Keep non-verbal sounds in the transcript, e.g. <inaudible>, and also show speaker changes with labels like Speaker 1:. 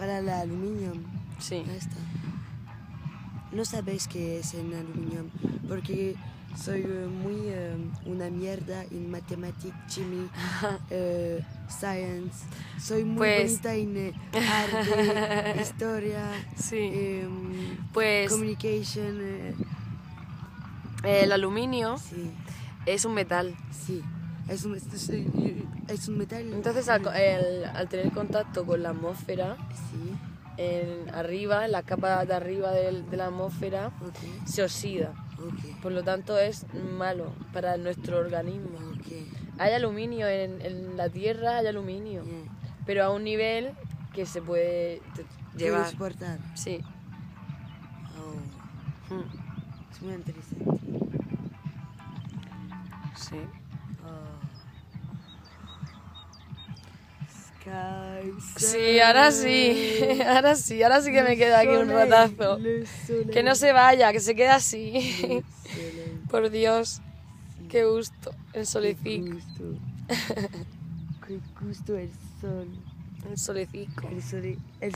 Speaker 1: para el aluminio.
Speaker 2: Sí.
Speaker 1: No sabéis qué es en aluminio, porque soy eh, muy eh, una mierda en matemáticas, chimia, <laughs> eh, science. Soy muy
Speaker 2: Pues-
Speaker 1: bonita en arte, <laughs> historia,
Speaker 2: Sí.
Speaker 1: em,
Speaker 2: Pues
Speaker 1: communication.
Speaker 2: el aluminio
Speaker 1: sí,
Speaker 2: es un metal.
Speaker 1: sí. Es un, es, es un metal.
Speaker 2: Entonces al, co- el- al tener contacto con la atmósfera,
Speaker 1: Sí,
Speaker 2: en arriba, en la capa de arriba de la atmósfera, se oxida. Por lo tanto es malo para nuestro organismo. Hay aluminio en, en la Tierra, hay aluminio,
Speaker 1: Yeah.
Speaker 2: pero a un nivel que se puede llevar. Sí.
Speaker 1: Oh,
Speaker 2: Mm,
Speaker 1: es muy interesante.
Speaker 2: Sí. Sí, ahora sí, <laughs> ahora sí, ahora sí que me queda aquí un ratazo. Que no se vaya, que se quede así. <laughs> Por Dios, qué gusto, el solecico. <laughs>
Speaker 1: Qué gusto el sol.
Speaker 2: el solecico.
Speaker 1: El